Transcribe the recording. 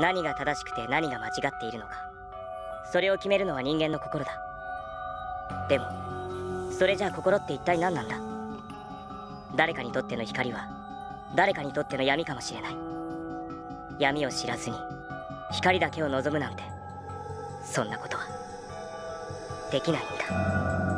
何が正しくて何が間違っているのか。それを決めるのは人間の心だ。でもそれじゃあ心って一体何なんだ？誰かにとっての光は誰かにとっての闇かもしれない。闇を知らずに光だけを望むなんてそんなことはできないんだ。